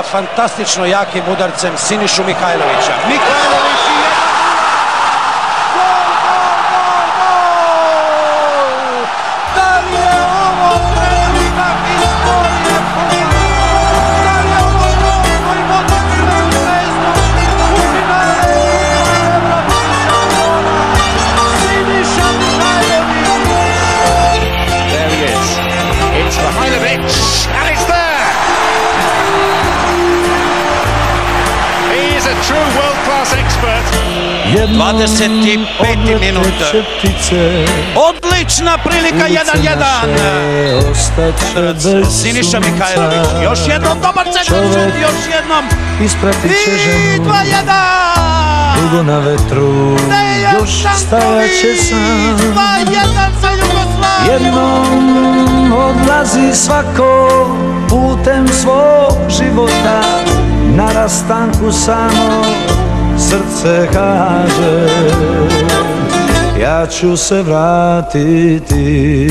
fantastično jakim udarcem Sinišu Mihajlovića. Mihajlović is a true world-class expert. 25. minut. Odlična prilika 1-1. Siniša Mihajlović. Još jednom dobar centar šut, još jednom. Ispratit će I ženu 2-1. Dugo na vetru Dejan Još stajat će sam 2-1 za Jugoslaviju. Jednom odlazi svako Putem svog života Na rastanku samo Srce kaže Ja ću se vratiti